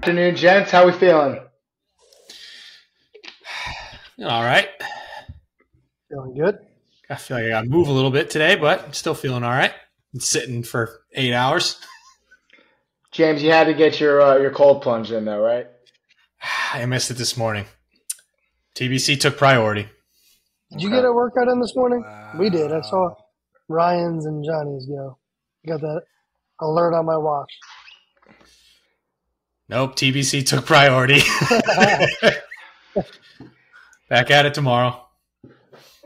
Afternoon, gents. How we feeling? All right. Feeling good. I feel like I got to move a little bit today, but I'm still feeling all right. Been sitting for eight hours. James, you had to get your uh, your cold plunge in though, right? I missed it this morning. TBC took priority. Did you get a workout in this morning? We did. I saw Ryan's and Johnny's go. Got that alert on my watch. Nope, TBC took priority. Back at it tomorrow.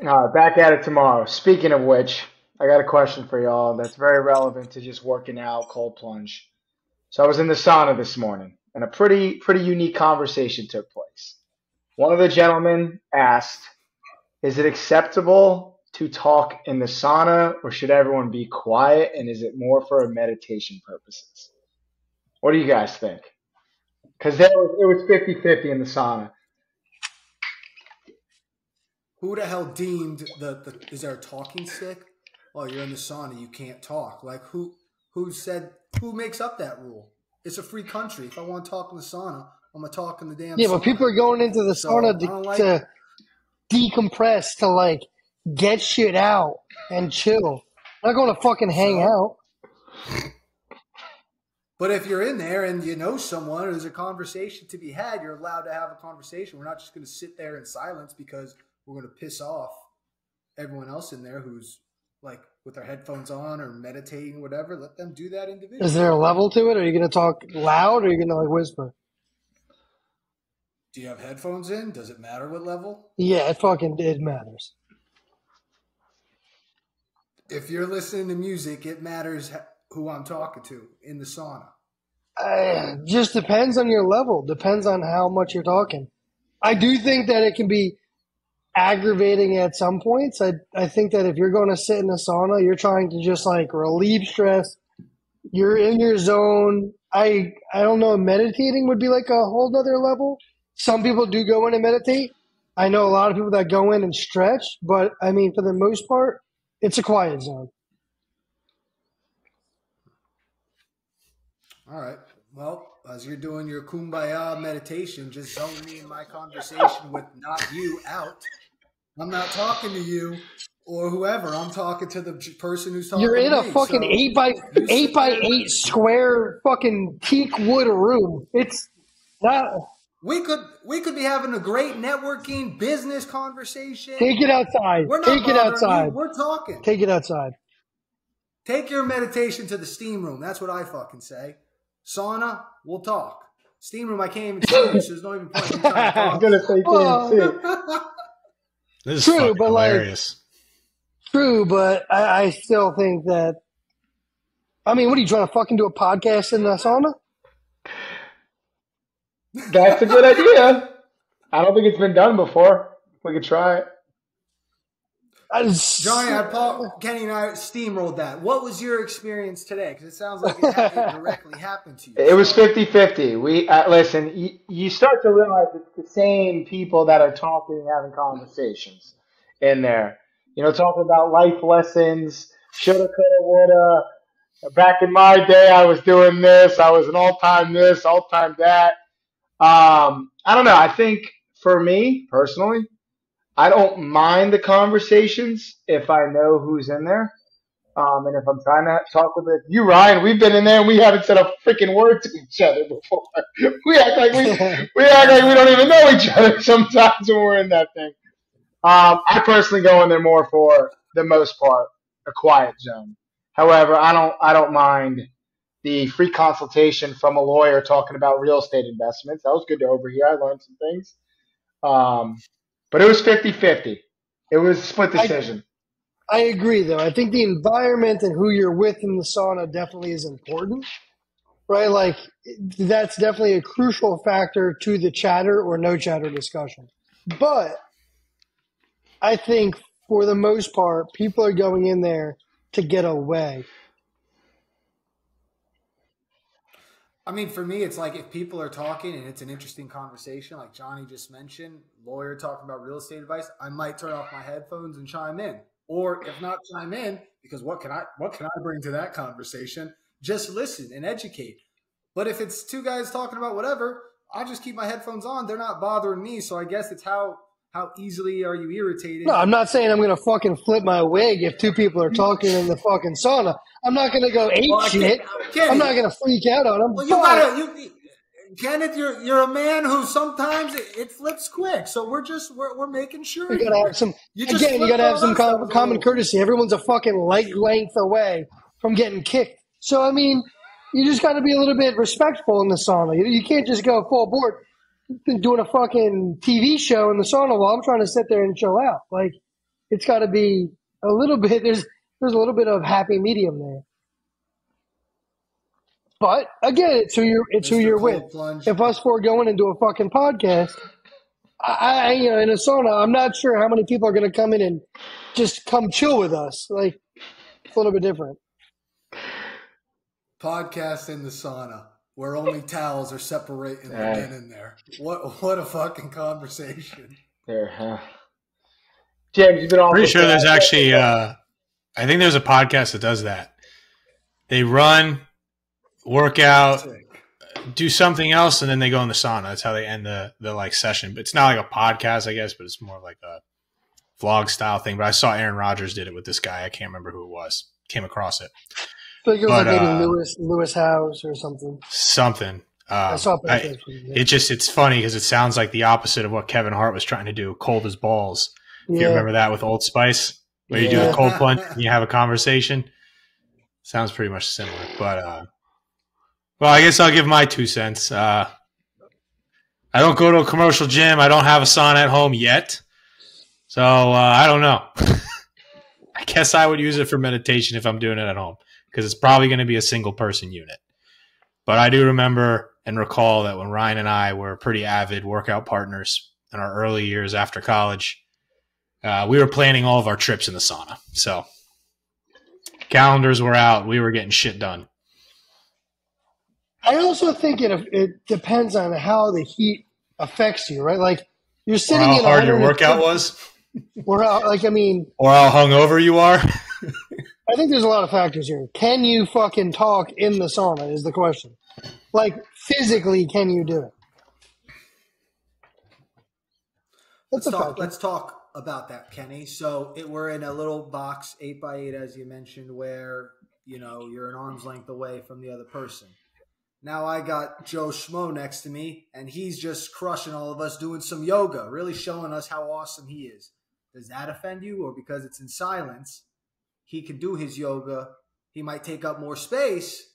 All right, back at it tomorrow. Speaking of which, I got a question for y'all that's very relevant to just working out, cold plunge. So I was in the sauna this morning, and a pretty pretty unique conversation took place. One of the gentlemen asked, "Is it acceptable to talk in the sauna, or should everyone be quiet? And is it more for meditation purposes?" What do you guys think? Because it was 50-50 in the sauna. Who the hell deemed the, the is there a talking stick? Oh, you're in the sauna, you can't talk. Like who who said who makes up that rule? It's a free country. If I want to talk in the sauna, I'm gonna talk in the damn. Yeah, sauna. but people are going into the So, sauna I to, like to decompress, to like get shit out and chill. Not going to fucking hang out. But if you're in there and you know someone, or there's a conversation to be had, you're allowed to have a conversation. We're not just going to sit there in silence because we're going to piss off everyone else in there who's like with their headphones on or meditating, or whatever. Let them do that individually. Is there a level to it? Are you going to talk loud or are you going to like whisper? Do you have headphones in? Does it matter what level? Yeah, it fucking it matters. If you're listening to music, it matters who I'm talking to in the sauna. Uh, just depends on your level. Depends on how much you're talking. I do think that it can be aggravating at some points. I I think that if you're going to sit in a sauna, you're trying to just like relieve stress. You're in your zone. I I don't know. Meditating would be like a whole nother level. Some people do go in and meditate. I know a lot of people that go in and stretch, but I mean, for the most part, it's a quiet zone. All right. Well, as you're doing your kumbaya meditation, just zone me in my conversation with not you out. I'm not talking to you or whoever. I'm talking to the person who's talking. You're in to a me. fucking So eight by eight by eight square fucking teak wood room. It's not. We could we could be having a great networking business conversation. Take it outside. We're not Take it outside. You. We're talking. Take it outside. Take your meditation to the steam room. That's what I fucking say. Sauna, we'll talk. Steam room, I can't even see you, so there's no even point in trying I'm gonna say Oh, TNC. This is True, fucking but, like- hilarious. True, but I, I still think that. I mean, what are you trying to fucking do a podcast in the sauna? That's a good idea. I don't think it's been done before. We could try it. I just, Johnny, I, Paul, Kenny, and I steamrolled that. What was your experience today? Because it sounds like it hadn't directly happened to you. It was 50 50. We, uh, listen, you, you start to realize it's the same people that are talking and having conversations in there. You know, talking about life lessons, shoulda, coulda, woulda. Back in my day, I was doing this. I was an all time this, all time that. Um, I don't know. I think for me personally, I don't mind the conversations if I know who's in there. Um, and if I'm trying to talk with it, you, Ryan, we've been in there and we haven't said a freaking word to each other before. we act like we, we act like we don't even know each other sometimes when we're in that thing. Um, I personally go in there more for the most part a quiet zone. However, I don't I don't mind the free consultation from a lawyer talking about real estate investments. That was good to overhear. I learned some things. Um, but it was 50-50. It was a split I- decision. I agree, though. I think the environment and who you're with in the sauna definitely is important, right? Like, that's definitely a crucial factor to the chatter or no chatter discussion. But I think for the most part, people are going in there to get away. I mean, for me, it's like if people are talking and it's an interesting conversation, like Johnny just mentioned, lawyer talking about real estate advice, I might turn off my headphones and chime in. Or if not chime in, because what can I what can I bring to that conversation? Just listen and educate. But if it's two guys talking about whatever, I just keep my headphones on. They're not bothering me. So I guess it's how how easily are you irritated? No, I'm not saying I'm going to fucking flip my wig if two people are talking in the fucking sauna. I'm not going to go ape Well, shit. I'm not going to freak out on them. Well, you gotta you. Kenneth, you're you're a man who sometimes it, it flips quick. So we're just we're, we're making sure. You gotta have some. You again, you gotta have some com- common courtesy. Everyone's a fucking leg length away from getting kicked. So I mean, you just got to be a little bit respectful in the sauna. You, you can't just go full board doing a fucking TV show in the sauna while I'm trying to sit there and chill out. Like, it's got to be a little bit. There's there's a little bit of happy medium there. But again, it's who you're it's who you're Cold with. Plunge. If us four going into a fucking podcast, I, I you know in a sauna, I'm not sure how many people are going to come in and just come chill with us. Like, it's a little bit different. podcast in the sauna where only towels are separating the Right. men in there. What what a fucking conversation. There, huh? James, you've been on. Pretty for- sure there's actually, uh, I think there's a podcast that does that. They run, work out, Sick. do something else, and then they go in the sauna. That's how they end the the like session. But it's not like a podcast, I guess, but it's more like a vlog style thing. But I saw Aaron Rodgers did it with this guy. I can't remember who it was. Came across it. It was But, like maybe uh, Lewis Lewis Howes or something. Something. I Um, saw I- yeah. it just it's funny because it sounds like the opposite of what Kevin Hart was trying to do. Cold as balls. If you remember that with Old Spice, where you do Yeah. a cold plunge and you have a conversation. Sounds pretty much similar, but uh, well, I guess I'll give my two cents. Uh, I don't go to a commercial gym. I don't have a sauna at home yet, so uh, I don't know. I guess I would use it for meditation if I'm doing it at home because it's probably going to be a single person unit. But I do remember and recall that when Ryan and I were pretty avid workout partners in our early years after college, uh, we were planning all of our trips in the sauna. So calendars were out. We were getting shit done. I also think it it depends on how the heat affects you, right? Like you're Or sitting how in hard your workout was, Or how, like I mean, or how hungover you are. I think there's a lot of factors here. Can you fucking talk in the sauna? Is the question. Like physically, can you do it? That's Let's talk, factor. let's talk about that, Kenny. So it, we're in a little box, eight by eight, as you mentioned, where you know you're an arm's length away from the other person. Now I got Joe Schmo next to me, and he's just crushing all of us doing some yoga, really showing us how awesome he is. Does that offend you, or because it's in silence, he can do his yoga? He might take up more space,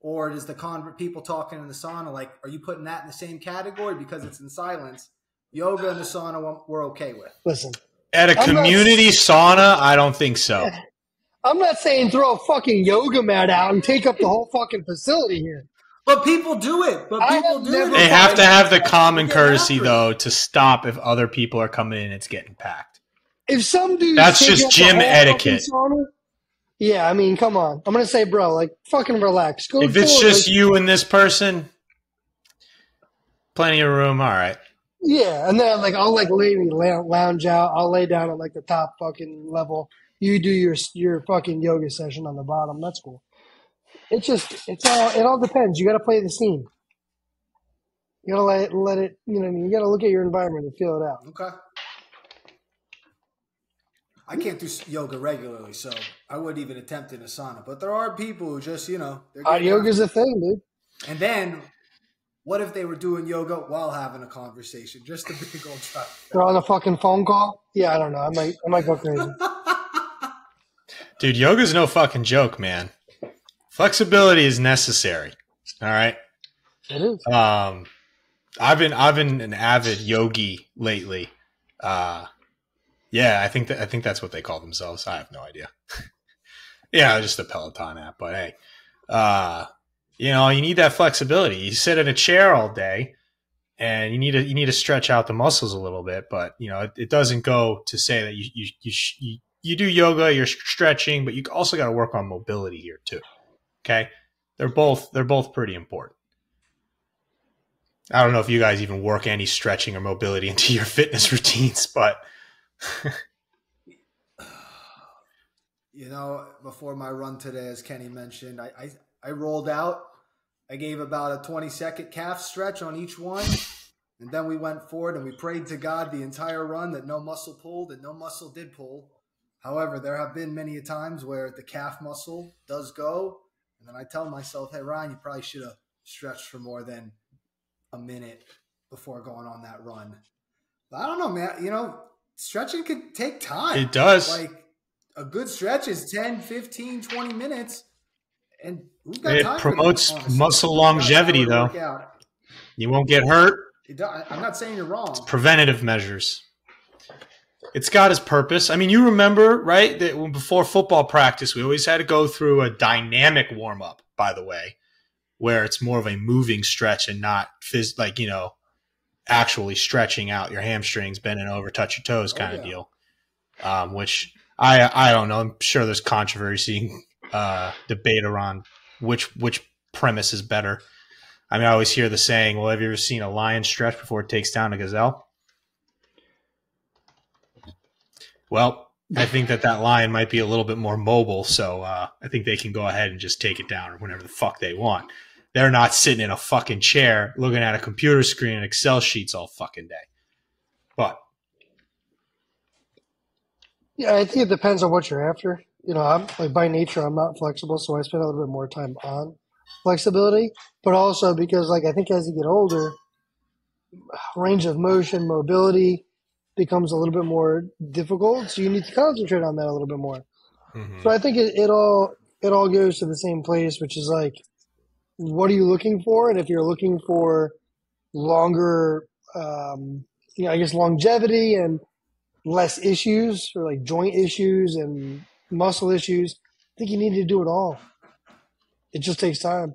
or does the con people talking in the sauna like, are you putting that in the same category because it's in silence? Yoga and the sauna we're- we're okay with. Listen, At a I'm not- community sauna, I don't think so. I'm not saying throw a fucking yoga mat out and take up the whole fucking facility here. But people do it. But people do it. They have to have the common courtesy though to stop if other people are coming in. It's getting packed. If some dude That's take just up gym etiquette. sauna- yeah, I mean, come on. I'm gonna say, bro, like fucking relax. Go If it's just like- you and this person, plenty of room. All right. Yeah, and then like I'll like lay me lounge out. I'll lay down at like the top fucking level. You do your your fucking yoga session on the bottom. That's cool. It's just it's all it all depends. You got to play the scene. You gotta let it, let it. You know, you got to look at your environment and feel it out. Okay. I can't do yoga regularly, so I wouldn't even attempt in a sauna. But there are people who just, you know, they're Hot yoga's a thing, dude. And then, what if they were doing yoga while having a conversation? Just a big old try. They're on a fucking phone call. Yeah, I don't know. I might I might go crazy. Dude, yoga's no fucking joke, man. Flexibility is necessary. All right. It is. Um, I've been I've been an avid yogi lately. Uh, yeah, I think that I think that's what they call themselves. I have no idea. yeah, just a Peloton app, but hey, uh, you know, you need that flexibility. You sit in a chair all day, and you need to you need to stretch out the muscles a little bit. But you know, it, it doesn't go to say that you you you, you you do yoga, you're stretching, but you also got to work on mobility here too. Okay, they're both they're both pretty important. I don't know if you guys even work any stretching or mobility into your fitness routines, but You know, before my run today, as Kenny mentioned, I, I, I rolled out. I gave about a 20 second calf stretch on each one. And then we went forward and we prayed to God the entire run that no muscle pulled and no muscle did pull. However, there have been many times where the calf muscle does go. And then I tell myself, hey, Ryan, you probably should have stretched for more than a minute before going on that run. But I don't know, man. You know, stretching could take time. It does. Like a good stretch is 10, 15, 20 minutes. And It time promotes oh, honestly? muscle Who's got time longevity, though. out? You won't get hurt. I'm not saying you're wrong. It's Preventative measures. It's got its purpose. I mean, you remember, right, that when before football practice, we always had to go through a dynamic warm up, by the way, where it's more of a moving stretch and not phys- like, you know, actually stretching out your hamstrings, bending over, touch your toes Oh, kind of deal. Um, which I I don't know. I'm sure there's controversy, uh, debate around which which premise is better. I mean, I always hear the saying, "Well, have you ever seen a lion stretch before it takes down a gazelle?" Well, I think that that lion might be a little bit more mobile, so uh, I think they can go ahead and just take it down or whenever the fuck they want. They're not sitting in a fucking chair looking at a computer screen and Excel sheets all fucking day. But Yeah, I think it depends on what you're after. You know, I'm like by nature, I'm not flexible, so I spend a little bit more time on flexibility, but also because like I think as you get older, range of motion, mobility becomes a little bit more difficult. So you need to concentrate on that a little bit more. mhm. So I think it, it all it all goes to the same place, which is like, what are you looking for? And if you're looking for longer, um, you know, I guess longevity and less issues or like joint issues and muscle issues, I think you need to do it all. It just takes time.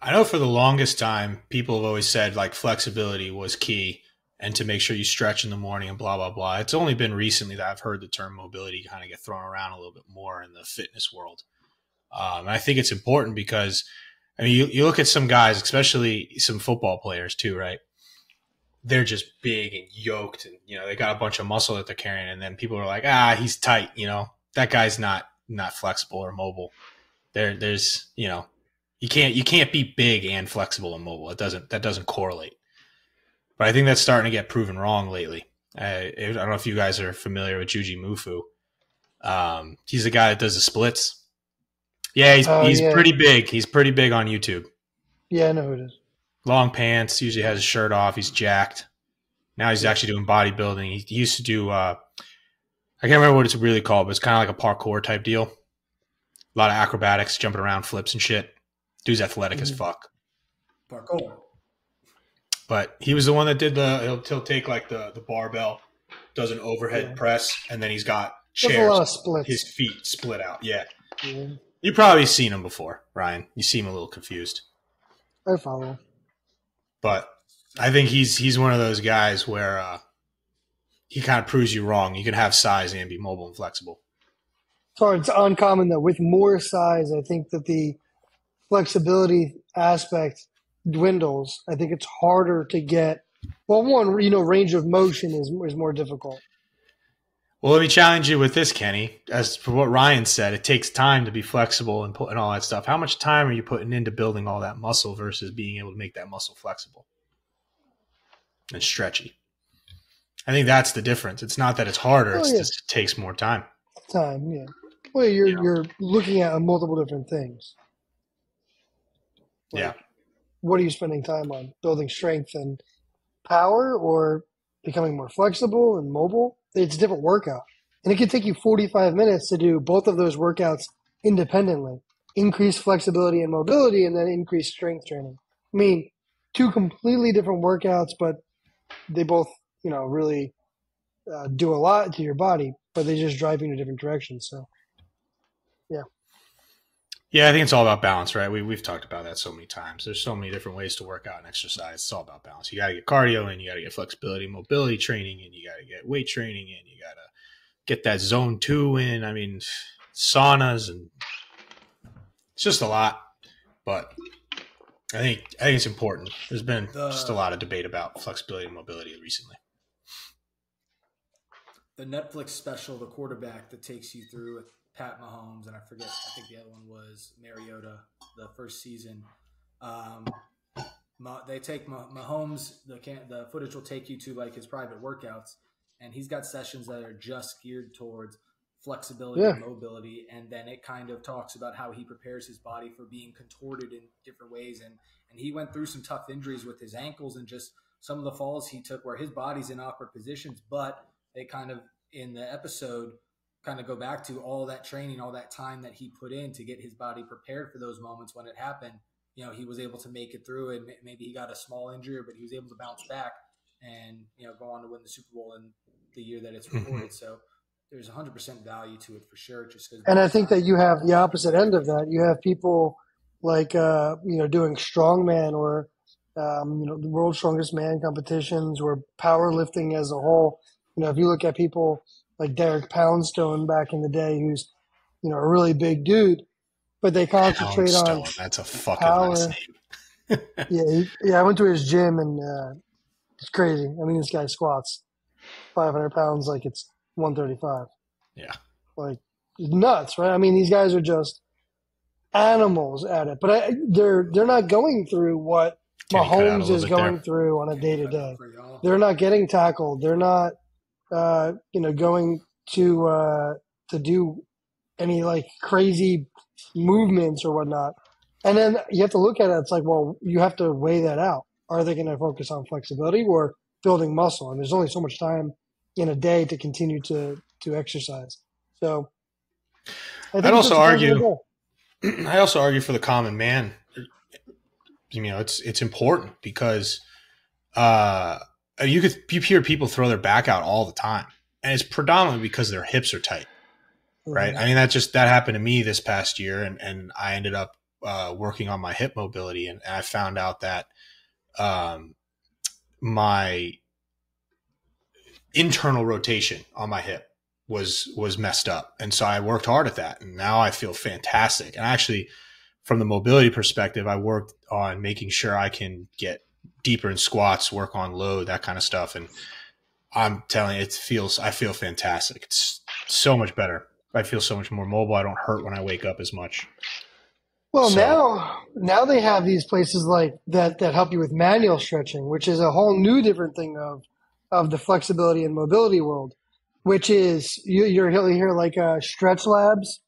I know for the longest time, people have always said like flexibility was key and to make sure you stretch in the morning and blah, blah, blah. It's only been recently that I've heard the term mobility kind of get thrown around a little bit more in the fitness world. Um, and I think it's important because, I mean, you, you look at some guys, especially some football players too, right? They're just big and yoked and, you know, they got a bunch of muscle that they're carrying. And then people are like, ah, he's tight, you know, that guy's not, not flexible or mobile. There, there's, you know, you can't you can't be big and flexible and mobile. It doesn't that doesn't correlate. But I think that's starting to get proven wrong lately. I, I don't know if you guys are familiar with Jujimufu. Um, he's the guy that does the splits. Yeah, he's Oh, he's yeah. pretty big. He's pretty big on YouTube. Yeah, I know who it is. Long pants. Usually has his shirt off. He's jacked. Now he's actually doing bodybuilding. He, he used to do. Uh, I can't remember what it's really called, but it's kind of like a parkour type deal. A lot of acrobatics, jumping around, flips and shit. Dude's athletic as Mhm. fuck. Parkour. but he was the one that did the he'll, he'll take like the the barbell does an overhead Yeah. press and then he's got There's a lot chairs of splits. his feet split out yeah Yeah, you probably seen him before ryan you seem a little confused I follow. but i think he's he's one of those guys where uh he kind of proves you wrong you can have size and be mobile and flexible So it's uncommon that with more size, I think that the flexibility aspect dwindles. I think it's harder to get. Well, one, you know, range of motion is is more difficult. Well let me challenge you with this kenny as for what ryan said it takes time to be flexible and put and all that stuff how much time are you putting into building all that muscle versus being able to make that muscle flexible and stretchy i think that's the difference it's not that it's harder Oh, it's yeah. just it takes more time Time, yeah. Well, you're Yeah. you're looking at multiple different things. Like, Yeah. What are you spending time on? Building strength and power, or becoming more flexible and mobile? It's a different workout, and it can take you 45 minutes to do both of those workouts independently. Increase flexibility and mobility, and then increase strength training. I mean, two completely different workouts, but they both, you know, really uh, do a lot to your body, but they just drive you in a different direction. So, yeah i think it's all about balance right? We, we've talked about that so many times. There's so many different ways to work out and exercise. It's all about balance. You got to get cardio in you got to get flexibility mobility training in you got to get weight training in you got to get that zone two in. I mean saunas and it's just a lot but i think i think it's important. There's been The- just a lot of debate about flexibility and mobility recently. The Netflix special, The Quarterback, that takes you through Pat Mahomes, and I forget, I think the other one was Mariota, the first season. Um, they take Mahomes. The the footage will take you to like his private workouts, and he's got sessions that are just geared towards flexibility yeah. and mobility, and then it kind of talks about how he prepares his body for being contorted in different ways, and and he went through some tough injuries with his ankles and just some of the falls he took where his body's in awkward positions, but they kind of in the episode kind of go back to all that training, all that time that he put in to get his body prepared for those moments when it happened. You know, he was able to make it through, and maybe he got a small injury, but he was able to bounce back and you know go on to win the Super Bowl in the year that it's mm-hmm. recorded. so there's 100% value to it for sure. Just because. And I think that you have the opposite end of that. You have people like uh, you know doing strongman or um, you know the world's strongest man competitions or powerlifting as a whole. You know, if you look at people like Derek Poundstone back in the day, who's you know a really big dude, but they concentrate Poundstone, on that's a fucking power. last name. yeah, he, yeah. I went to his gym and uh, it's crazy. I mean, this guy squats 500 pounds like it's 135. Yeah, like nuts, right? I mean, these guys are just animals at it, but I, they're they're not going through what Mahomes is going there. through on a day to day. They're not getting tackled. They're not uh, you know, going to uh, to do any like crazy movements or whatnot. And then you have to look at it. It's like, well, you have to weigh that out. Are they going to focus on flexibility or building muscle? And there's only so much time in a day to continue to to exercise. So, I would also argue. I also argue for the common man. You know, it's it's important because uh, uh, you could you hear people throw their back out all the time, and it's predominantly because their hips are tight, right? I mean, that just that happened to me this past year, and and I ended up uh, working on my hip mobility, and, and I found out that um, my internal rotation on my hip was was messed up, and so I worked hard at that, and now I feel fantastic. And actually, from the mobility perspective, I worked on making sure I can get deeper in squats, work on load, that kind of stuff. And I'm telling you, it feels, I feel fantastic. It's so much better. I feel so much more mobile. I don't hurt when I wake up as much. Well, so, now, now they have these places like that that help you with manual stretching, which is a whole new different thing of of the flexibility and mobility world. Which is you, you're here like uh, Stretch Labs.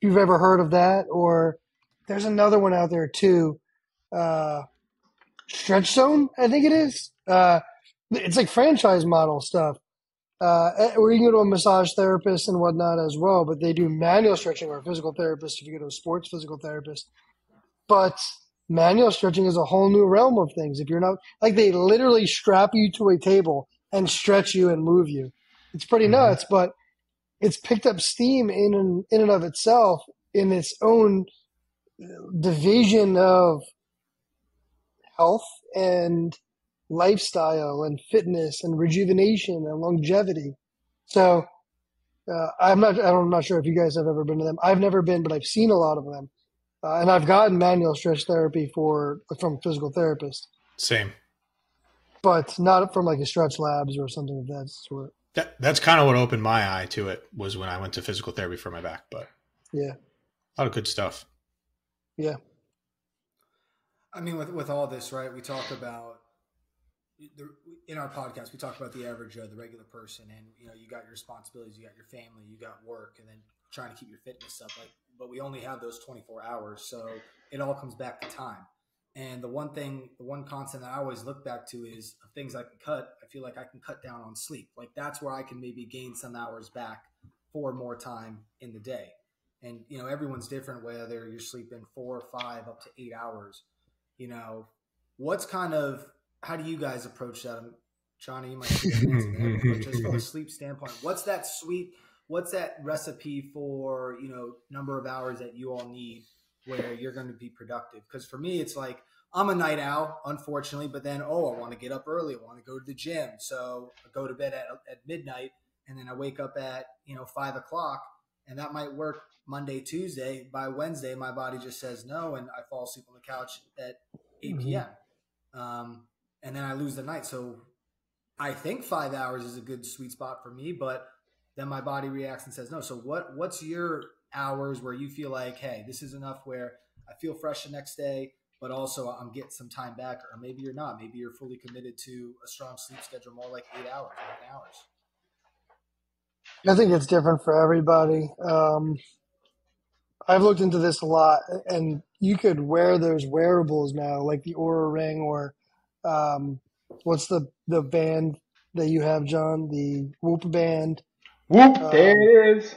If you've ever heard of that, or there's another one out there too. Uh, Stretch Zone, I think it is. Uh, it's like franchise model stuff. Uh, eh, or you can go to a massage therapist and whatnot as well, but they do manual stretching or physical therapist if you go to a sports physical therapist. But manual stretching is a whole new realm of things. If you're not like they literally strap you to a table and stretch you and move you. It's pretty mm-hmm. nuts, but it's picked up steam in and, in and of itself in its own division of health and lifestyle and fitness and rejuvenation and longevity. So uh, I'm not I'm not sure if you guys have ever been to them. I've never been, but I've seen a lot of them, uh, and I've gotten manual stretch therapy for from physical therapist. Same, but not from like a stretch labs or something of that sort. That that's kind of what opened my eye to it was when I went to physical therapy for my back. But yeah, a lot of good stuff. Yeah. I mean, with with all this, right? We talk about the, in our podcast. We talk about the average Joe, the regular person, and you know, you got your responsibilities, you got your family, you got work, and then trying to keep your fitness up. Like, but we only have those twenty four hours, so it all comes back to time. And the one thing, the one constant that I always look back to is things I can cut. I feel like I can cut down on sleep. Like that's where I can maybe gain some hours back for more time in the day. And you know, everyone's different. Whether you're sleeping four, five, up to eight hours you know, what's kind of how do you guys approach that? Um, Johnny, you might just from a sleep standpoint, what's that sweet? What's that recipe for you know number of hours that you all need where you're going to be productive? Because for me, it's like I'm a night owl, unfortunately, but then oh, I want to get up early, I want to go to the gym, so I go to bed at, at midnight, and then I wake up at you know five o'clock, and that might work Monday, Tuesday. By Wednesday, my body just says no, and I fall asleep on the couch at 8 p.m. Mm-hmm. Um, and then I lose the night. So I think five hours is a good sweet spot for me, but then my body reacts and says no. So what? What's your hours where you feel like, hey, this is enough where I feel fresh the next day. but also I'm getting some time back, or maybe you're not. Maybe you're fully committed to a strong sleep schedule, more like eight hours, nine hours. I think it's different for everybody. Um, I've looked into this a lot, and you could wear those wearables now, like the Oura Ring or um, what's the the band that you have, John? The Whoop band. Whoop! Um, there it is.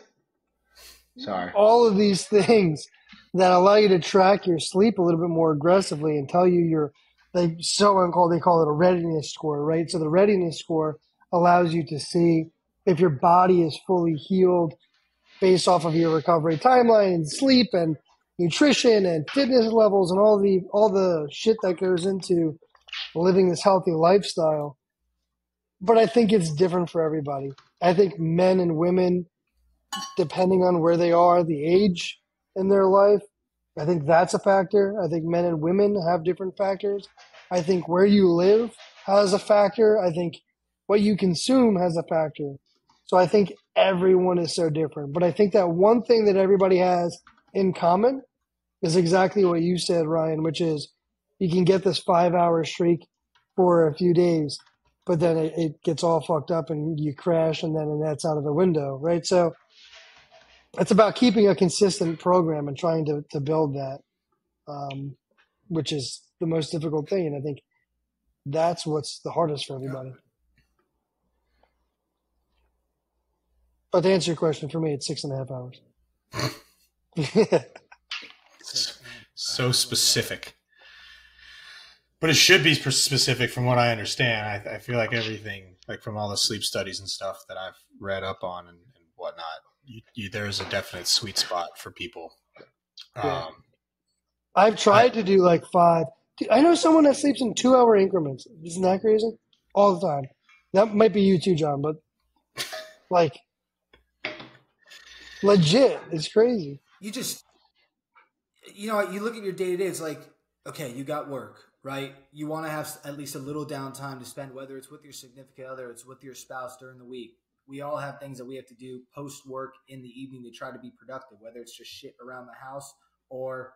Sorry. all of these things that allow you to track your sleep a little bit more aggressively and tell you your they someone called they call it a readiness score, right? So the readiness score allows you to see if your body is fully healed based off of your recovery timeline and sleep and nutrition and fitness levels and all the all the shit that goes into living this healthy lifestyle. But I think it's different for everybody. I think men and women depending on where they are, the age in their life. I think that's a factor. I think men and women have different factors. I think where you live has a factor. I think what you consume has a factor. So I think everyone is so different. But I think that one thing that everybody has in common is exactly what you said, Ryan, which is you can get this five hour streak for a few days, but then it, it gets all fucked up and you crash and then and that's out of the window, right? So it's about keeping a consistent program and trying to, to build that, um, which is the most difficult thing. And I think that's what's the hardest for everybody. But to answer your question, for me, it's six and a half hours. so specific. But it should be specific from what I understand. I, I feel like everything, like from all the sleep studies and stuff that I've read up on and, and whatnot, you, you, there's a definite sweet spot for people. Yeah. Um, I've tried to do like five. I know someone that sleeps in two hour increments. Isn't that crazy? All the time. That might be you too, John, but like legit, it's crazy. You just, you know, you look at your day to day. It's like, okay, you got work, right? You want to have at least a little downtime to spend, whether it's with your significant other, it's with your spouse during the week. We all have things that we have to do post work in the evening to try to be productive, whether it's just shit around the house or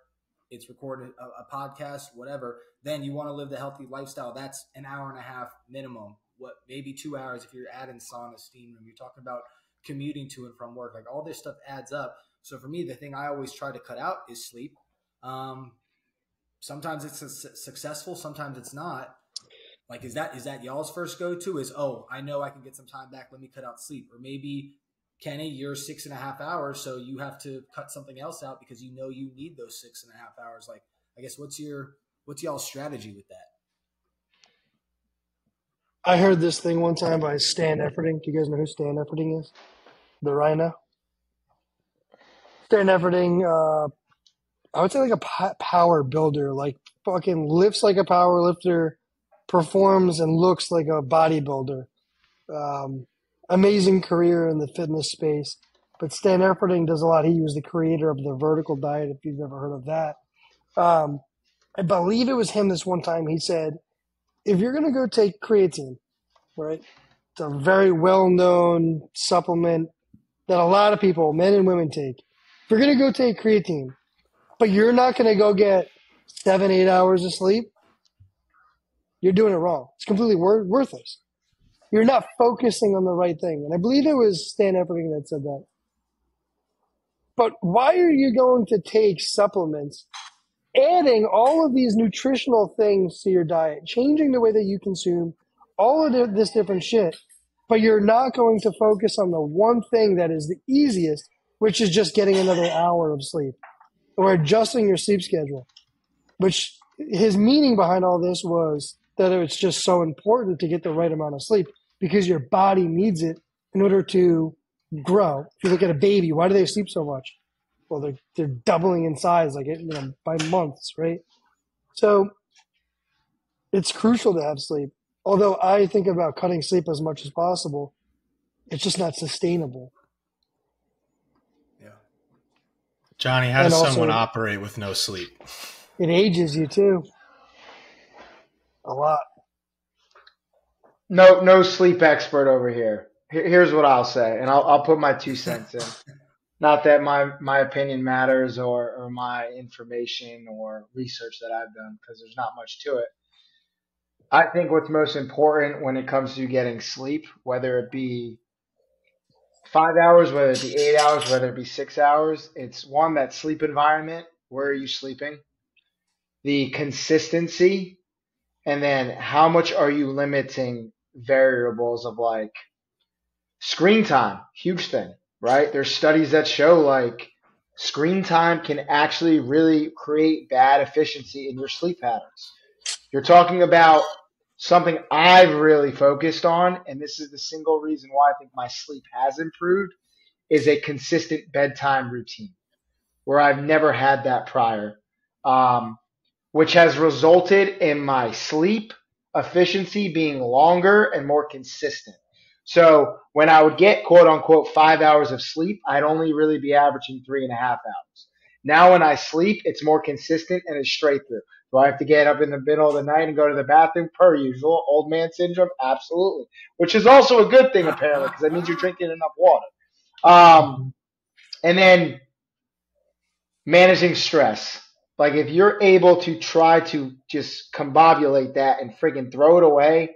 it's recorded a, a podcast, whatever. Then you want to live the healthy lifestyle. That's an hour and a half minimum. What maybe two hours if you're adding sauna, steam room. You're talking about commuting to and from work. Like all this stuff adds up. So for me, the thing I always try to cut out is sleep. Um, sometimes it's successful, sometimes it's not. Like is that is that y'all's first go to? Is oh I know I can get some time back. Let me cut out sleep, or maybe Kenny, you're six and a half hours, so you have to cut something else out because you know you need those six and a half hours. Like I guess what's your what's y'all's strategy with that? I heard this thing one time by Stan Efferding. Do you guys know who Stan Efferding is? The Rhino. Stan Efferding, uh, I would say like a power builder, like fucking lifts like a power lifter, performs and looks like a bodybuilder. Um, amazing career in the fitness space. But Stan Efferding does a lot. He was the creator of the vertical diet, if you've ever heard of that. Um, I believe it was him this one time. He said, if you're going to go take creatine, right? It's a very well known supplement that a lot of people, men and women, take. If you're going to go take creatine, but you're not going to go get seven, eight hours of sleep, you're doing it wrong. It's completely wor- worthless. You're not focusing on the right thing. And I believe it was Stan Efferding that said that. But why are you going to take supplements adding all of these nutritional things to your diet, changing the way that you consume all of this different shit, but you're not going to focus on the one thing that is the easiest, which is just getting another hour of sleep or adjusting your sleep schedule. Which his meaning behind all this was that it's just so important to get the right amount of sleep because your body needs it in order to grow. If you look at a baby, why do they sleep so much? Well, they're they're doubling in size, like you know, by months, right? So it's crucial to have sleep. Although I think about cutting sleep as much as possible, it's just not sustainable. Yeah. Johnny, how And does also- someone operate with no sleep? It ages you too. A lot. No, no sleep expert over here. Here- Here's what I'll say, and I'll, I'll put my two cents in. Not that my my opinion matters or or my information or research that I've done because there's not much to it. I think what's most important when it comes to getting sleep, whether it be five hours, whether it be eight hours, whether it be six hours, it's one that sleep environment. Where are you sleeping? The consistency, and then how much are you limiting variables of like screen time? Huge thing, right? There's studies that show like screen time can actually really create bad efficiency in your sleep patterns. You're talking about something I've really focused on, and this is the single reason why I think my sleep has improved, is a consistent bedtime routine where I've never had that prior, um, which has resulted in my sleep efficiency being longer and more consistent. So when I would get quote unquote five hours of sleep, I'd only really be averaging three and a half hours. Now when I sleep, it's more consistent and it's straight through. Do I have to get up in the middle of the night and go to the bathroom per usual? Old man syndrome? Absolutely. Which is also a good thing apparently because that means you're drinking enough water. Um, and then managing stress. Like if you're able to try to just combobulate that and friggin' throw it away,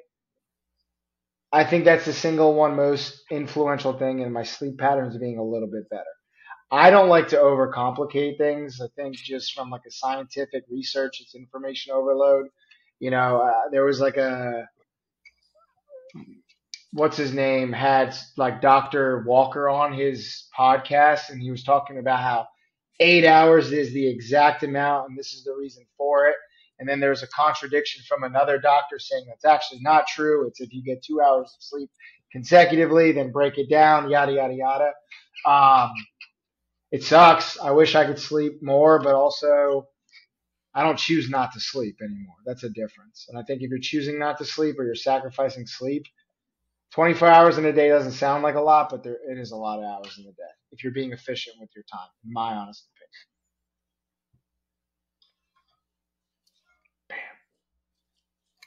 I think that's the single one most influential thing in my sleep patterns being a little bit better. I don't like to overcomplicate things. I think just from like a scientific research, it's information overload. You know, uh, there was like a what's his name had like Dr. Walker on his podcast, and he was talking about how eight hours is the exact amount, and this is the reason for it. And then there's a contradiction from another doctor saying that's actually not true. It's if you get two hours of sleep consecutively, then break it down, yada yada yada. Um, it sucks. I wish I could sleep more, but also I don't choose not to sleep anymore. That's a difference. And I think if you're choosing not to sleep or you're sacrificing sleep, 24 hours in a day doesn't sound like a lot, but there it is a lot of hours in a day if you're being efficient with your time, in my honest opinion. Bam.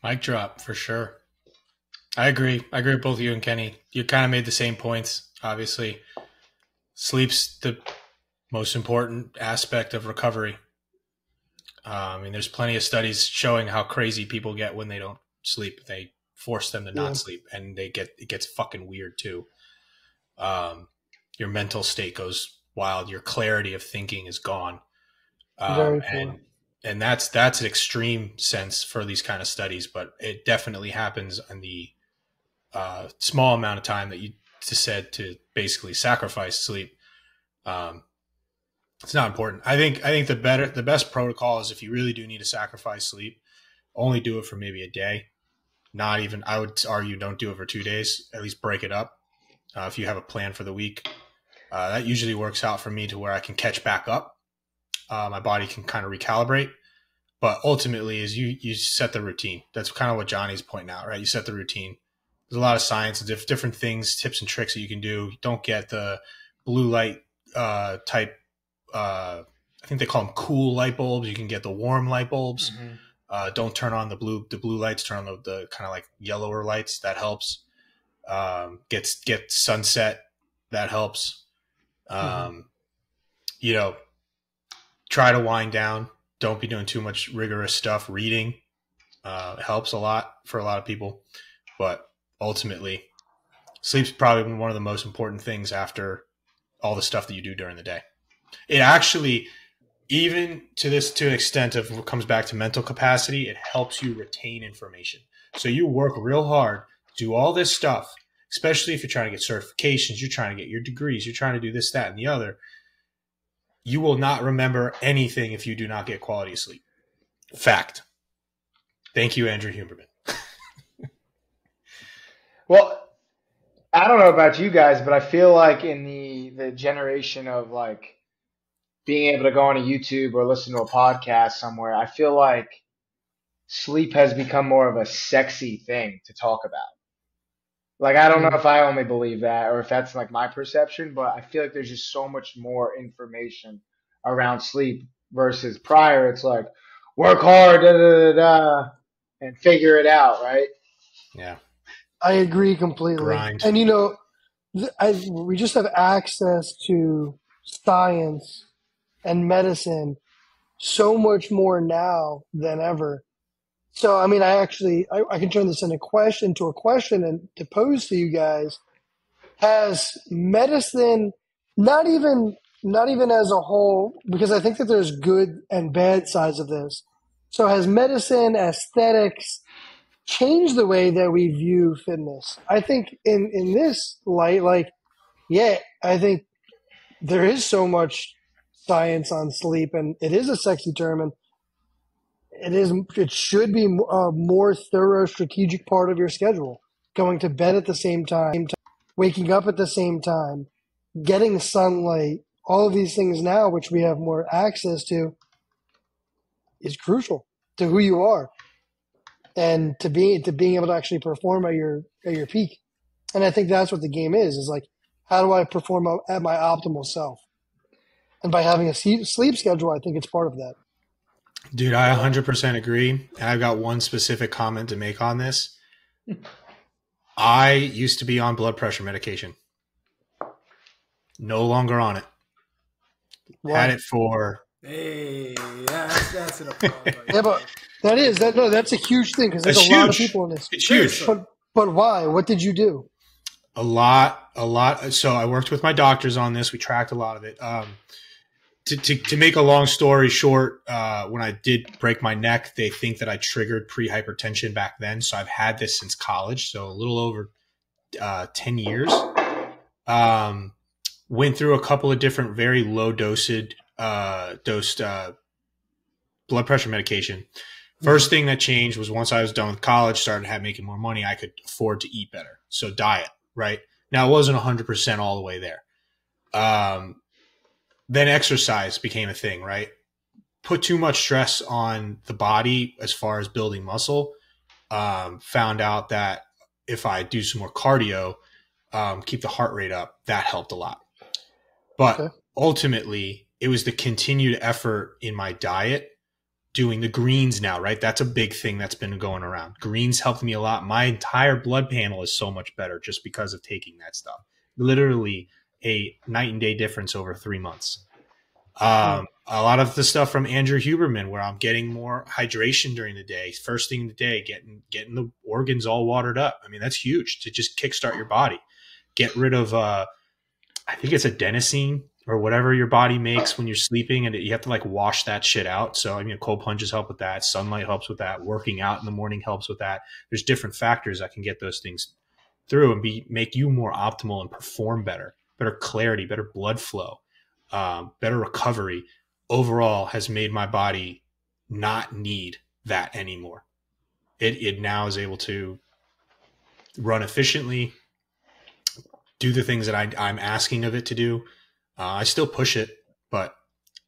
Mic drop for sure. I agree. I agree with both you and Kenny. You kind of made the same points. Obviously, sleep's the most important aspect of recovery. Uh, I mean, there's plenty of studies showing how crazy people get when they don't sleep. They force them to not yeah. sleep, and they get it gets fucking weird too. Um, your mental state goes wild. Your clarity of thinking is gone, um, and and that's that's an extreme sense for these kind of studies, but it definitely happens in the uh, small amount of time that you said to basically sacrifice sleep. Um, it's not important. I think I think the better the best protocol is if you really do need to sacrifice sleep, only do it for maybe a day. Not even I would argue don't do it for two days. At least break it up. Uh, if you have a plan for the week, uh, that usually works out for me to where I can catch back up. Uh, my body can kind of recalibrate. But ultimately, is you you set the routine. That's kind of what Johnny's pointing out, right? You set the routine. There's a lot of science and diff- different things, tips and tricks that you can do. Don't get the blue light uh, type uh, I think they call them cool light bulbs. You can get the warm light bulbs. Mm-hmm. Uh, don't turn on the blue the blue lights. Turn on the, the kind of like yellower lights. That helps. Um, get get sunset. That helps. Um, mm-hmm. You know, try to wind down. Don't be doing too much rigorous stuff. Reading uh, helps a lot for a lot of people, but ultimately, sleep's probably one of the most important things after all the stuff that you do during the day it actually even to this to an extent of what comes back to mental capacity it helps you retain information so you work real hard do all this stuff especially if you're trying to get certifications you're trying to get your degrees you're trying to do this that and the other you will not remember anything if you do not get quality sleep. Fact. Thank you andrew huberman. Well i don't know about you guys but i feel like in the the generation of like being able to go on a YouTube or listen to a podcast somewhere, I feel like sleep has become more of a sexy thing to talk about. Like I don't know mm-hmm. if I only believe that or if that's like my perception, but I feel like there's just so much more information around sleep versus prior. It's like work hard, da da da, da and figure it out, right? Yeah, I agree completely. Grind. And you know, I, we just have access to science and medicine so much more now than ever. So, I mean, I actually I, I can turn this into a question to a question and to pose to you guys: Has medicine not even not even as a whole, because I think that there's good and bad sides of this. So, has medicine, aesthetics, changed the way that we view fitness? I think in in this light, like, yeah, I think there is so much science on sleep, and it is a sexy term, and it is it should be a more thorough strategic part of your schedule. Going to bed at the same time, waking up at the same time, getting sunlight, all of these things now, which we have more access to, is crucial to who you are and to be to being able to actually perform at your at your peak. And I think that's what the game is: is like how do I perform at my optimal self? And by having a sleep schedule, I think it's part of that. Dude, I 100% agree. And I've got one specific comment to make on this. I used to be on blood pressure medication. No longer on it. Had it for. Hey, that's, that's an applause. yeah, but that is that. No, that's a huge thing because there's a huge. lot of people in this. It's huge. But but why? What did you do? A lot, a lot. So I worked with my doctors on this. We tracked a lot of it. Um, to, to, to, make a long story short, uh, when I did break my neck, they think that I triggered pre hypertension back then. So I've had this since college, so a little over uh, 10 years. Um, went through a couple of different very low dosed, uh, dosed uh, blood pressure medication. First thing that changed was once I was done with college, started have, making more money, I could afford to eat better. So diet, right? Now it wasn't 100% all the way there. Um, then exercise became a thing, right? Put too much stress on the body as far as building muscle. Um, found out that if I do some more cardio, um, keep the heart rate up, that helped a lot. But okay. ultimately, it was the continued effort in my diet doing the greens now, right? That's a big thing that's been going around. Greens helped me a lot. My entire blood panel is so much better just because of taking that stuff. Literally, a night and day difference over three months. Um, a lot of the stuff from Andrew Huberman, where I'm getting more hydration during the day, first thing in the day, getting getting the organs all watered up. I mean, that's huge to just kickstart your body. Get rid of, uh, I think it's adenosine or whatever your body makes when you're sleeping, and you have to like wash that shit out. So, I mean, cold plunges help with that. Sunlight helps with that. Working out in the morning helps with that. There's different factors that can get those things through and be make you more optimal and perform better better clarity, better blood flow, um, better recovery overall has made my body not need that anymore. It, it now is able to run efficiently, do the things that I, I'm asking of it to do. Uh, I still push it, but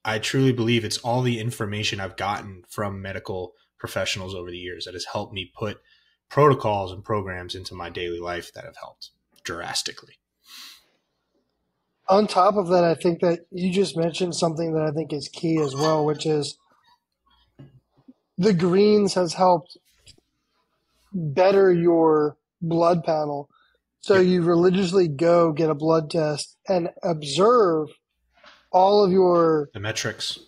I truly believe it's all the information I've gotten from medical professionals over the years that has helped me put protocols and programs into my daily life that have helped drastically on top of that, I think that you just mentioned something that I think is key as well, which is the greens has helped better your blood panel. So you religiously go get a blood test and observe all of your the metrics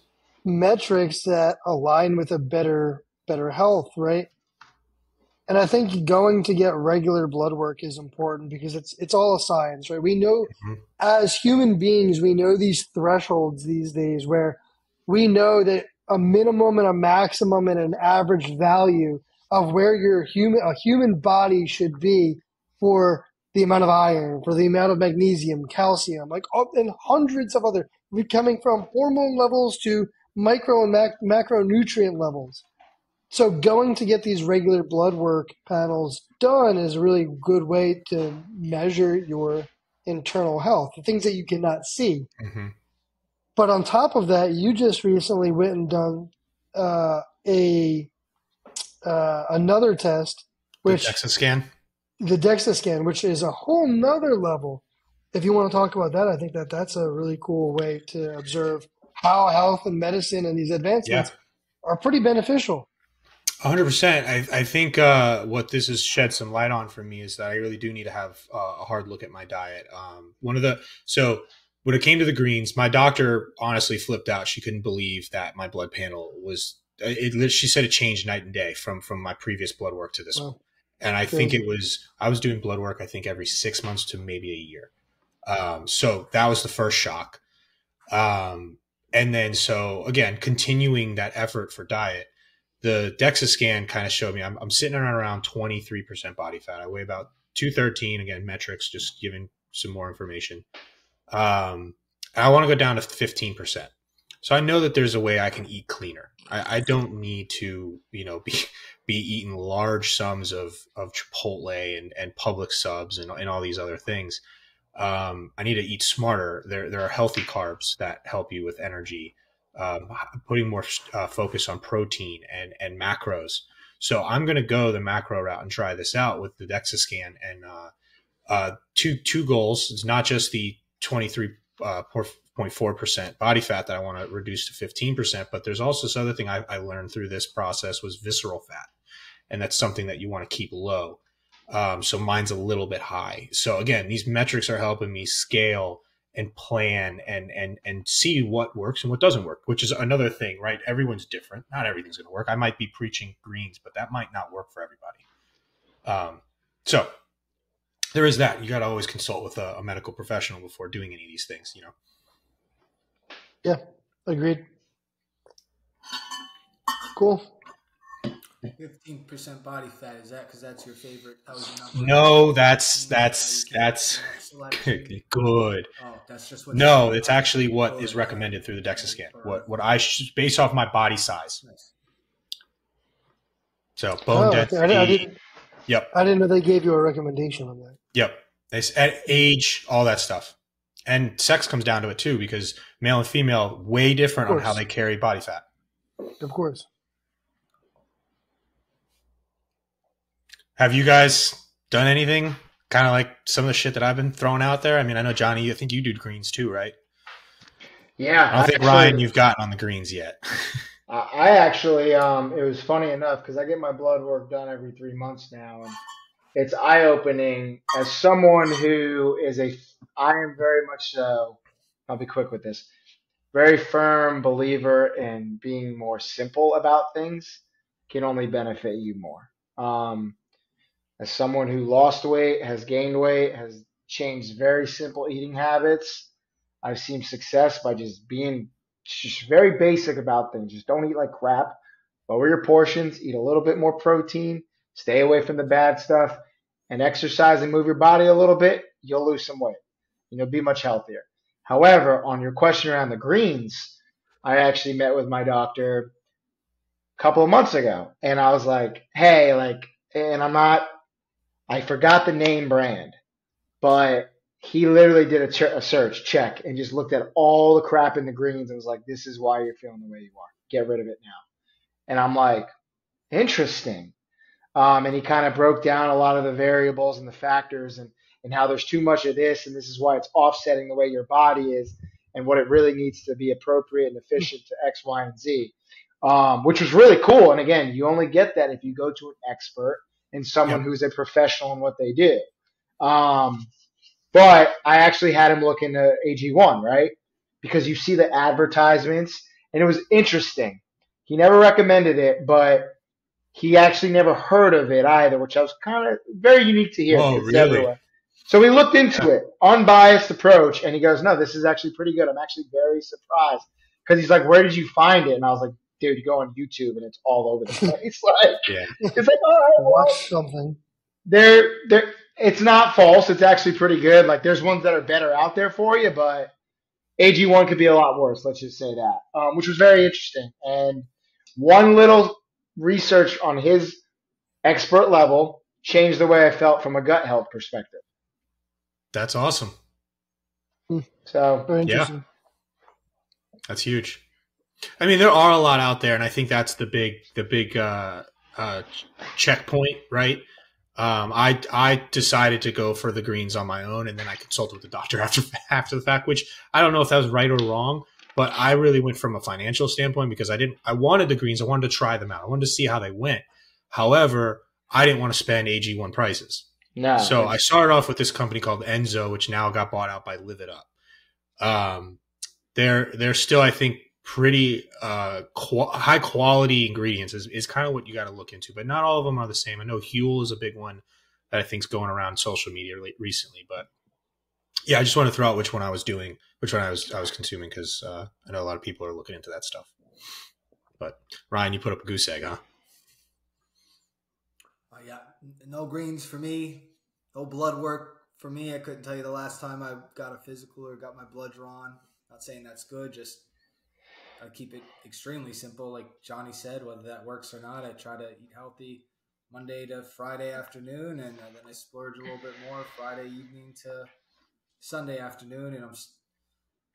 metrics that align with a better better health, right? And I think going to get regular blood work is important because it's it's all a science, right? We know mm-hmm. as human beings, we know these thresholds these days where we know that a minimum and a maximum and an average value of where your human a human body should be for the amount of iron, for the amount of magnesium, calcium, like and hundreds of other coming from hormone levels to micro and mac, macronutrient levels. So going to get these regular blood work panels done is a really good way to measure your internal health, the things that you cannot see. Mm-hmm. But on top of that, you just recently went and done uh, a uh, another test, which the DEXA scan, the DEXA scan, which is a whole nother level. If you want to talk about that, I think that that's a really cool way to observe how health and medicine and these advancements yeah. are pretty beneficial. 100%. I, I think uh, what this has shed some light on for me is that I really do need to have uh, a hard look at my diet. Um, one of the, so when it came to the greens, my doctor honestly flipped out. She couldn't believe that my blood panel was. It, she said it changed night and day from from my previous blood work to this Wow. one. And I think it was I was doing blood work. I think every six months to maybe a year. Um, so that was the first shock. Um, and then so again, continuing that effort for diet, the DEXA scan kind of showed me I'm, I'm sitting around around 23% body fat. I weigh about 213 again, metrics, just giving some more information. Um, I want to go down to 15%. So I know that there's a way I can eat cleaner. I, I don't need to, you know, be, be eating large sums of, of Chipotle and, and Publix subs and, and all these other things. Um, I need to eat smarter. There, there are healthy carbs that help you with energy, um, putting more uh, focus on protein and, and macros. So I'm going to go the macro route and try this out with the DEXA scan and uh, uh, two two goals. It's not just the 23.4 percent body fat that I want to reduce to 15 percent, but there's also this other thing I, I learned through this process was visceral fat, and that's something that you want to keep low. Um, so mine's a little bit high. So again, these metrics are helping me scale and plan and and and see what works and what doesn't work, which is another thing, right? Everyone's different. Not everything's going to work. I might be preaching greens, but that might not work for everybody. Um, so there is that. You got to always consult with a, a medical professional before doing any of these things. You know. Yeah, agreed. Cool. Fifteen percent body fat is that because that's your favorite? That was your. No, that's that's that's good. Oh, that's just what. No, it's actually what is recommended through the DEXA scan. What what I should based off my body size. Nice. So bone Oh, density. I, I didn't. Yep. I didn't know they gave you a recommendation on that. Yep. It's at age, all that stuff. And sex comes down to it too, because male and female way different on how they carry body fat. Of course. Have you guys done anything kind of like some of the shit that I've been throwing out there? I mean, I know Johnny, I think you do greens too, right? Yeah, I don't think actually- Ryan, you've gotten on the greens yet. I I actually, um, it was funny enough because I get my blood work done every three months now, and it's eye opening as someone who is a, I am very much so, I'll be quick with this, very firm believer in being more simple about things can only benefit you more. Um, as someone who lost weight, has gained weight, has changed very simple eating habits, I've seen success by just being just very basic about things. Just don't eat like crap. Lower your portions, eat a little bit more protein, stay away from the bad stuff, and exercise and move your body a little bit. You'll lose some weight. and You'll be much healthier. However, on your question around the greens, I actually met with my doctor a couple of months ago, and I was like, "Hey, like," and I'm not. I forgot the name brand, but he literally did a, ch- a search check and just looked at all the crap in the greens and was like, "This is why you're feeling the way you are. Get rid of it now." And I'm like, "Interesting." Um, and he kind of broke down a lot of the variables and the factors and and how there's too much of this and this is why it's offsetting the way your body is and what it really needs to be appropriate and efficient to X, Y, and Z. Um, which was really cool. And again, you only get that if you go to an expert and someone Yep. who's a professional in what they do. Um, but I actually had him look into AG1, right? Because you see the advertisements, and it was interesting. He never recommended it, but he actually never heard of it either, which I was kind of very unique to hear. Whoa, really? everywhere. So we looked into it, unbiased approach, and he goes, "No, this is actually pretty good. I'm actually very surprised." Because he's like, "Where did you find it?" And I was like, "Dude, you go on YouTube, and it's all over the place." like, Yeah. it's like, all right, well, Watch something. they're they're it's not false. It's actually pretty good. Like there's ones that are better out there for you, but AG1 could be a lot worse. Let's just say that, um, which was very interesting. And one little research on his expert level changed the way I felt from a gut health perspective. That's awesome. So Very Yeah. That's huge. I mean, there are a lot out there, and I think that's the big the big uh, uh, checkpoint, right? Um, I I decided to go for the greens on my own, and then I consulted with the doctor after after the fact, which I don't know if that was right or wrong, but I really went from a financial standpoint because I didn't I wanted the greens, I wanted to try them out, I wanted to see how they went. However, I didn't want to spend AG one prices. no, So I started off with this company called Enzo, which now got bought out by Live It Up. um, they're they're still I think pretty uh, qu- high quality ingredients is, is kind of what you got to look into. But not all of them are the same. I know Huel is a big one that I think's going around social media late, recently. But yeah, I just want to throw out which one I was doing, which one I was I was consuming because uh, I know a lot of people are looking into that stuff. But Ryan, you put up a goose egg, huh? Uh, yeah, no greens for me. No blood work for me. I couldn't tell you the last time I got a physical or got my blood drawn. Not saying that's good, just I keep it extremely simple. Like Johnny said, whether that works or not, I try to eat healthy Monday to Friday afternoon, and then I splurge a little bit more Friday evening to Sunday afternoon. And I'm,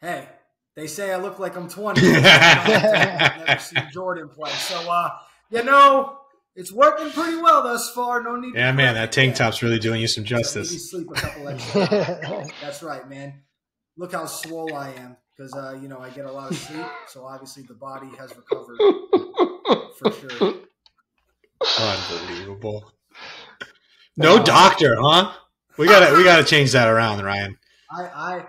hey, they say I look like I'm 20. I've never seen Jordan play, so uh, you know. It's working pretty well thus far. No need. Yeah, man, that tank top's really doing you some justice. So sleep a couple extra. That's right, man. Look how swole I am because uh, you know I get a lot of sleep, so obviously the body has recovered for sure. Unbelievable. No doctor, huh? We gotta we gotta change that around, Ryan. I, I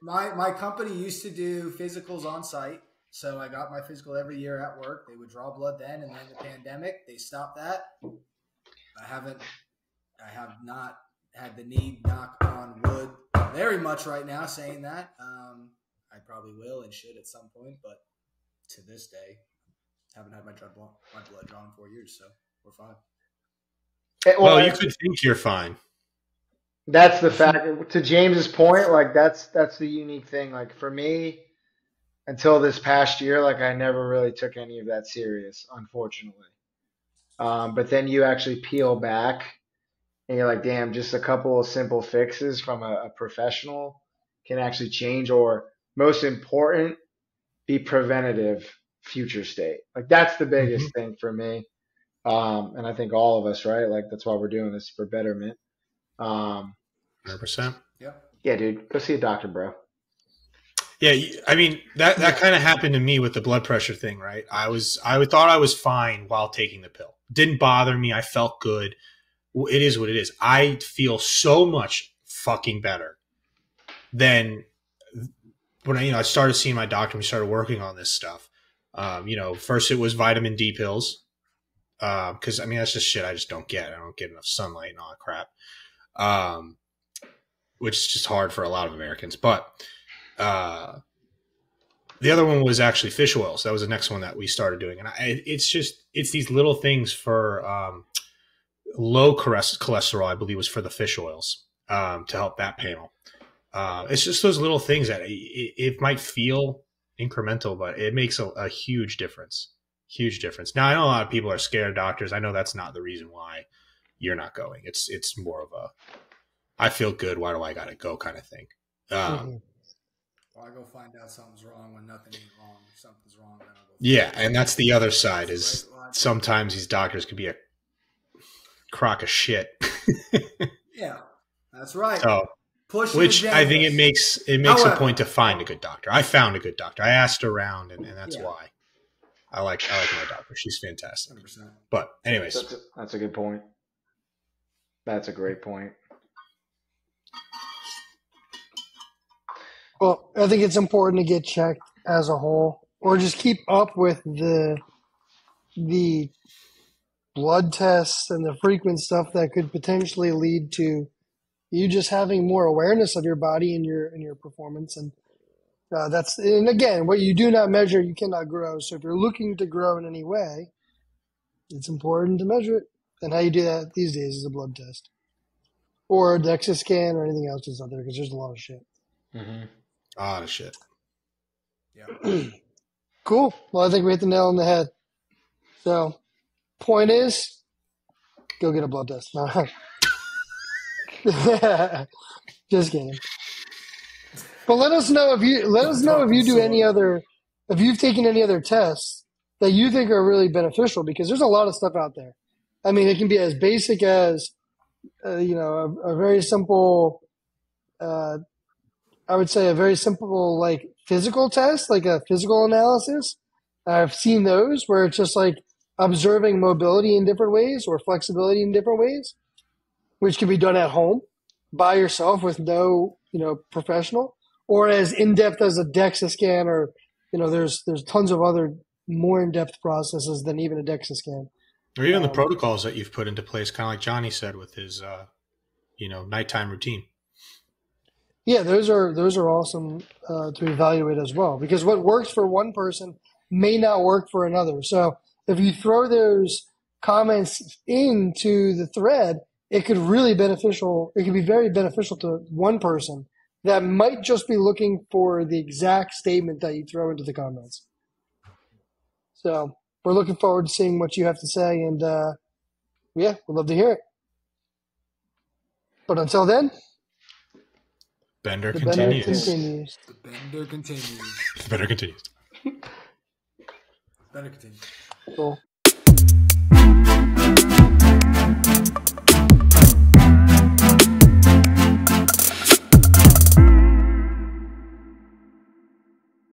my my company used to do physicals on site, so I got my physical every year at work. They would draw blood then, and then the pandemic they stopped that. I haven't, I have not had the need. Knock on wood, very much right now. Saying that, um, I probably will and should at some point, but to this day, haven't had my blood my blood drawn in four years, so we're fine. Well, well you could think you're fine. That's the fact. To James's point, like that's that's the unique thing. Like for me, until this past year, like I never really took any of that serious, unfortunately. Um, but then you actually peel back, and you're like, damn, just a couple of simple fixes from a, a professional can actually change, or most important, be preventative future state. Like that's the biggest mm-hmm. thing for me. Um, and I think all of us, right? Like that's why we're doing this for betterment. Um, 100%. Yeah. Yeah, dude. Go see a doctor, bro. Yeah, I mean that that kind of happened to me with the blood pressure thing, right? I was I thought I was fine while taking the pill. Didn't bother me. I felt good. It is what it is. I feel so much fucking better than when I, you know I started seeing my doctor. We started working on this stuff. Um, you know, first it was vitamin D pills because um, I mean that's just shit I just don't get. I don't get enough sunlight and all that crap, um, which is just hard for a lot of Americans. But uh, the other one was actually fish oils. That was the next one that we started doing, and I, it's just it's these little things for um, low cholesterol. I believe was for the fish oils um, to help that panel. Uh, it's just those little things that it, it, might feel incremental, but it makes a, a, huge difference. Huge difference. Now I know a lot of people are scared of doctors. I know that's not the reason why you're not going. It's it's more of a I feel good. Why do I got to go kind of thing. Um, mm-hmm. Well, I go find out something's wrong when nothing ain't wrong. If something's wrong, then I'll go. Yeah, and that's the other side is sometimes these doctors could be a crock of shit. yeah, that's right. So, Push which I think it makes it makes However, a point to find a good doctor. I found a good doctor. I asked around, and, and that's yeah. why I like I like my doctor. She's fantastic. 100%. But anyways, that's a, that's a good point. That's a great point. Well, I think it's important to get checked as a whole, or just keep up with the the blood tests and the frequent stuff that could potentially lead to you just having more awareness of your body and your and your performance and uh, that's and again what you do not measure you cannot grow so if you're looking to grow in any way it's important to measure it and how you do that these days is a blood test or a DEXA scan or anything else that's out there because there's a lot of shit mm-hmm. A lot of shit. Yeah. cool. Well, I think we hit the nail on the head. So, point is, go get a blood test. Just kidding. But let us know if you let us know if you do any other if you've taken any other tests that you think are really beneficial because there's a lot of stuff out there. I mean, it can be as basic as uh, you know a, a very simple uh, I would say a very simple like physical test, like a physical analysis. I've seen those where it's just like observing mobility in different ways or flexibility in different ways, which can be done at home by yourself with no, you know, professional. or as in depth as a DEXA scan, or you know, there's there's tons of other more in depth processes than even a DEXA scan. Or even the Um, protocols that you've put into place, kind of like Johnny said with his, uh, you know, nighttime routine. Yeah, those are those are awesome uh, to evaluate as well because what works for one person may not work for another. So if you throw those comments into the thread, it could really beneficial. It could be very beneficial to one person that might just be looking for the exact statement that you throw into the comments. So we're looking forward to seeing what you have to say, and uh, yeah, we'd love to hear it. But until then, Bender the bender continues. continues. The bender continues. Bender continues. Bender continues. Cool.